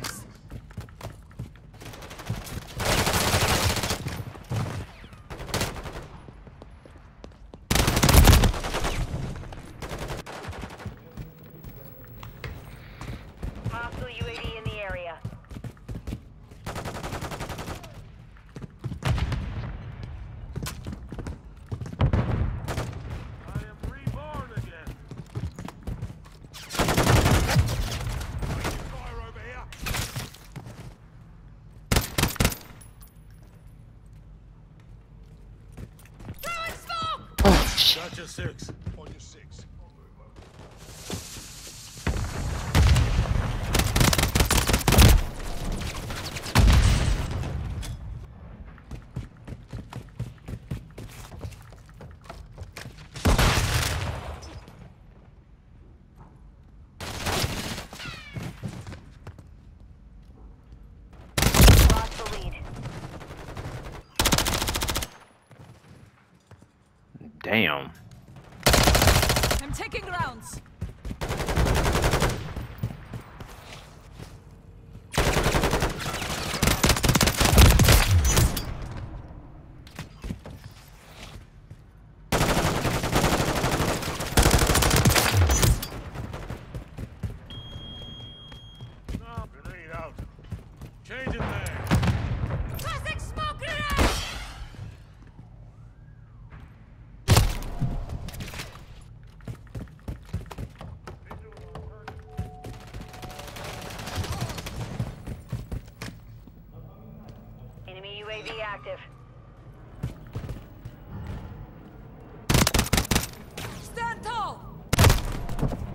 A. Switching Gotcha six. Damn. I'm taking rounds.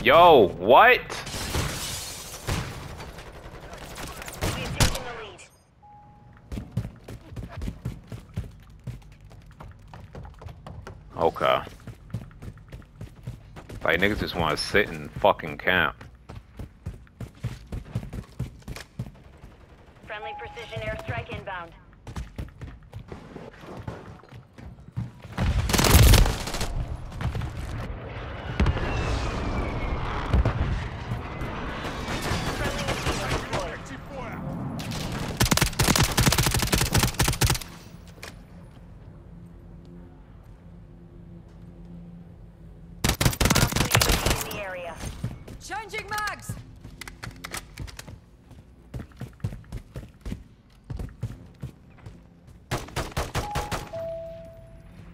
Yo, what? Okay. Like niggas just want to sit and fucking camp. Friendly precision airstrike inbound. Friendly mosquito deployed. Active fire. Hostile UAV in the area. Changing mags!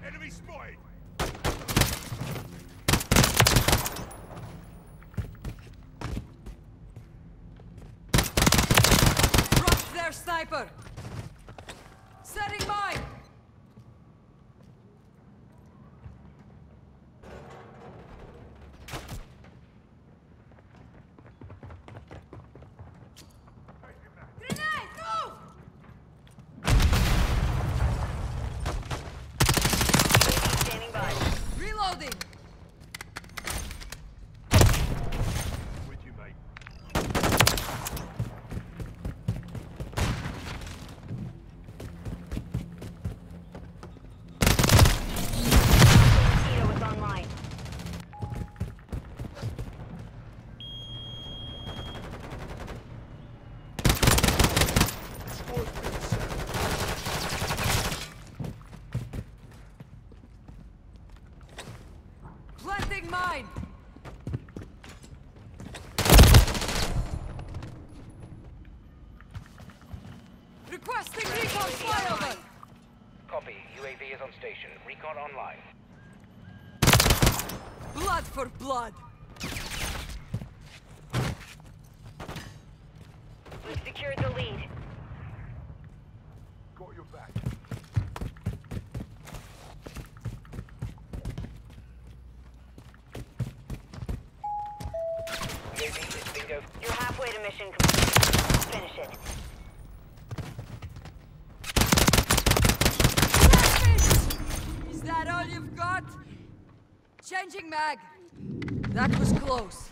Enemy spotted. Dropped their sniper! Setting mine! Grenade! Move! UAV standing by. Reloading! With you, mate. Mosquito is online. Score's been set. Planting mine! Requesting recon flyover! Copy. UAV is on station. Recon online. Blood for blood! We've secured the lead. UAV. You're halfway to mission complete. Finish it. Is that all you've got? Changing mag. That was close.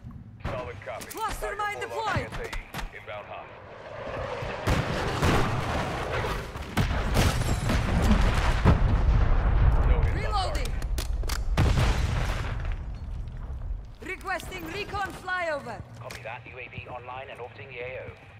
Copy. Cluster mine deployed. Inbound hot. No Reloading! Requesting recon flyover! Copy that. UAV online and orbiting the AO.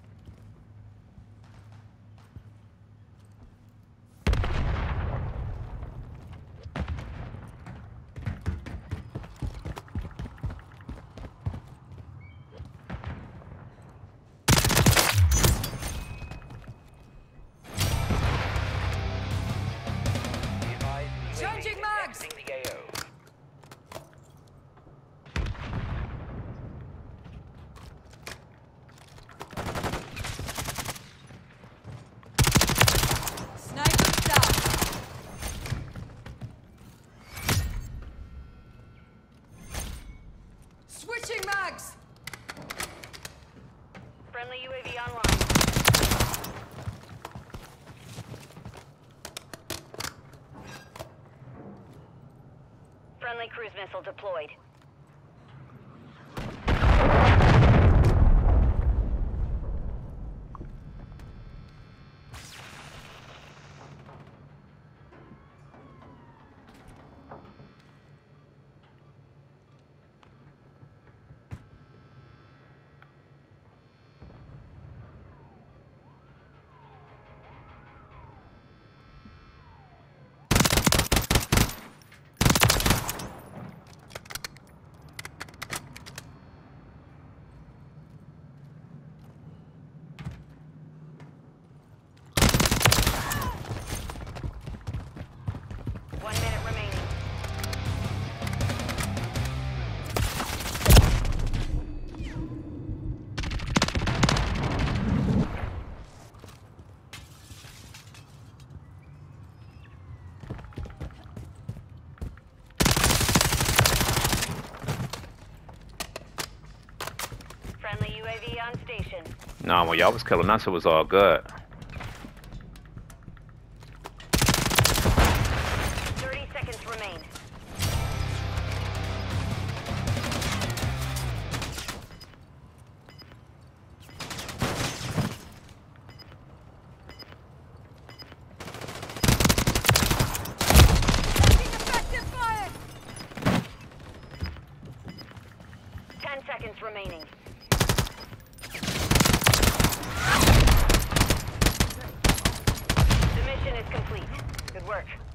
Changing mags. exiting the AO. Sniper down! Switching mags! Friendly UAV online. Friendly cruise missile deployed. Nah, when y'all was killing us, it was all good. Work.